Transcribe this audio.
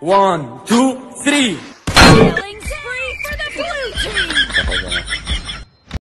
One, two, three.